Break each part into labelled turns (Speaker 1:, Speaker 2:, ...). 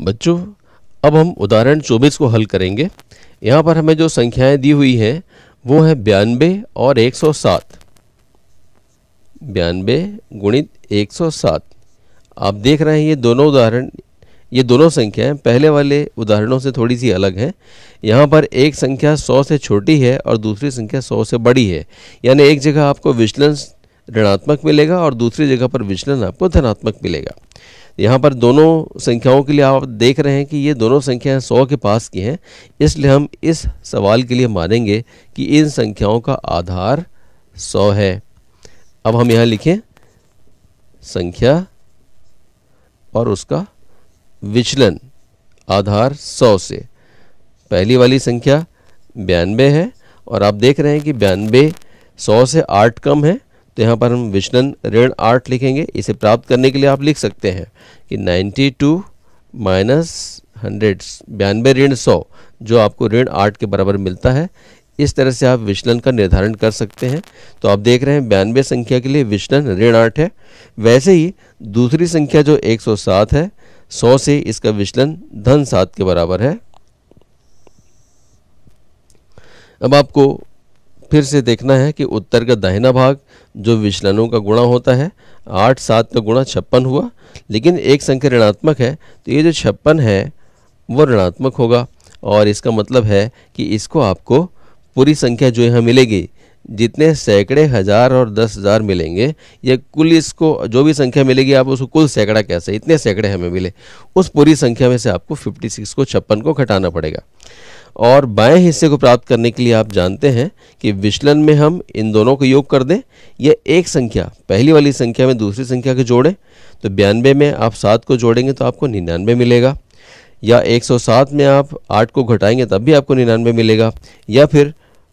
Speaker 1: बच्चों, अब हम उदाहरण 24 को हल करेंगे। यहाँ पर हमें जो संख्याएँ दी हुई हैं, वो है बयानबे और 107 बयानबे गुणित 107 आप देख रहे हैं ये दोनों उदाहरण, ये दोनों संख्याएँ पहले वाले उदाहरणों से थोड़ी सी अलग हैं। यहाँ पर एक संख्या 100 से छोटी है और दूसरी संख्या 100 से बड़ी है। यानी एक जगह आपको विचलन ऋणात्मक मिलेगा और दूसरी जगह पर विचलन आपको धनात्मक मिलेगा। यहाँ पर दोनों संख्याओं के लिए आप देख रहे हैं कि ये दोनों संख्याएँ सौ के पास की हैं। इसलिए हम इस सवाल के लिए मानेंगे कि इन संख्याओं का आधार सौ है। अब हम यहाँ लिखें संख्या और उसका विचलन आधार सौ से। पहली वाली संख्या बयानबे है और आप देख रहे हैं कि बयानबे सौ से आठ कम है। तो यहाँ पर हम विचलन ऋण आठ लिखेंगे। इसे प्राप्त करने के लिए आप लिख सकते हैं कि 92 टू माइनस हंड्रेड बयानबे ऋण सौ, जो आपको ऋण आठ के बराबर मिलता है, इस तरह से आप विचलन का निर्धारण कर सकते हैं। तो आप देख रहे हैं बयानबे संख्या के लिए विचलन ऋण आठ है। वैसे ही दूसरी संख्या जो 107 है 100 से इसका विचलन धन सात के बराबर है। अब आपको फिर से देखना है कि उत्तर का दाहिना भाग, जो विचलनों का गुणा होता है, आठ सात का गुणा छप्पन हुआ। लेकिन एक संख्या ऋणात्मक है तो ये जो छप्पन है, वो ऋणात्मक होगा। और इसका मतलब है कि इसको आपको पूरी संख्या जो यहाँ मिलेगी, जितने सैकड़े हज़ार और दस हज़ार मिलेंगे, या कुल इसको, जो भी संख्या मिलेगी, आप उसको कुल सैकड़ा कैसे इतने सैकड़े हमें मिले, उस पूरी संख्या में से आपको 56 को छप्पन को घटाना पड़ेगा। और बाएँ हिस्से को प्राप्त करने के लिए आप जानते हैं कि विचलन में हम इन दोनों को योग कर दें, या एक संख्या, पहली वाली संख्या में दूसरी संख्या को जोड़ें तो बयानबे में आप सात को जोड़ेंगे तो आपको निन्यानवे मिलेगा। या 107 में आप आठ को घटाएँगे तब भी आपको निन्यानवे मिलेगा। या फिर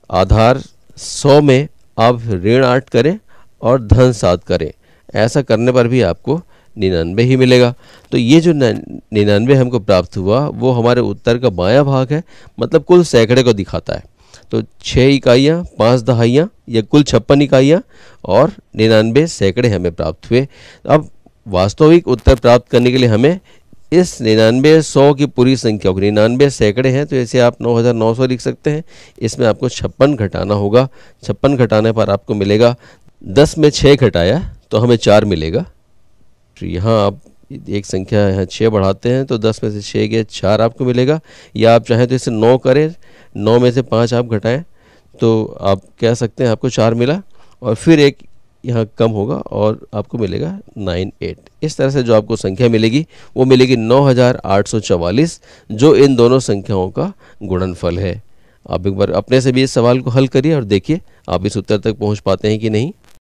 Speaker 1: आधार 100 में आप ऋण आठ करें और धन सात करें। ऐसा करने पर भी आपको निन्यानवे ही मिलेगा। तो ये जो निन्यानवे हमको प्राप्त हुआ, वो हमारे उत्तर का बायां भाग है मतलब कुल सैकड़े को दिखाता है। तो छः इकाइयाँ, पाँच दहाइयाँ, या कुल छप्पन इकाइयाँ, और निन्यानवे सैकड़े हमें प्राप्त हुए। अब वास्तविक उत्तर प्राप्त करने के लिए हमें इस निन्यानवे सौ की पूरी संख्या होगी निन्यानवे सैकड़े हैं तो ऐसे आप नौ हज़ार नौ सौ लिख सकते हैं। इसमें आपको छप्पन घटाना होगा। छप्पन घटाने पर आपको मिलेगा। दस में छः घटाया तो हमें चार मिलेगा। तो यहाँ आप एक संख्या यहाँ छः बढ़ाते हैं तो दस में से छः के चार आपको मिलेगा। या आप चाहें तो इसे नौ करें, नौ में से पाँच आप घटाएँ तो आप कह सकते हैं आपको चार मिला, और फिर एक यहाँ कम होगा और आपको मिलेगा नाइन एट। इस तरह से जो आपको संख्या मिलेगी, वो मिलेगी नौ हज़ार आठ सौ चवालीस, जो इन दोनों संख्याओं का गुणनफल है। आप एक बार अपने से भी इस सवाल को हल करिए और देखिए, आप इस उत्तर तक पहुँच पाते हैं कि नहीं।